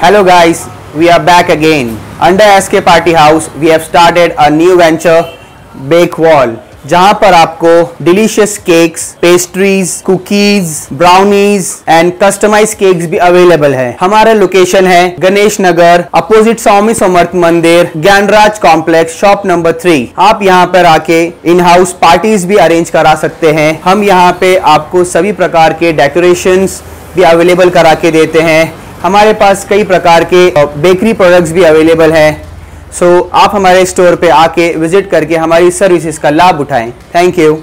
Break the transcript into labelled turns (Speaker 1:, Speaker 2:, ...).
Speaker 1: Hello guys, we are back again. Under SK Party House, we have started a new venture, Bake Wall. जहाँ पर आपको delicious cakes pastries cookies brownies and customise cakes भी available है हमारा location है Ganesh Nagar opposite Swami Samarth मंदिर Gyanraj complex shop number three आप यहाँ पर आके इन हाउस पार्टीज़ भी अरेंज करा सकते हैं हम यहाँ पे आपको सभी प्रकार के डेकोरेशंस भी अवेलेबल करा के देते हैं हमारे पास कई प्रकार के बेकरी प्रोडक्ट्स भी अवेलेबल हैं। सो so, आप हमारे स्टोर पे आके विज़िट करके हमारी सर्विसेज़ का लाभ उठाएँ। Thank you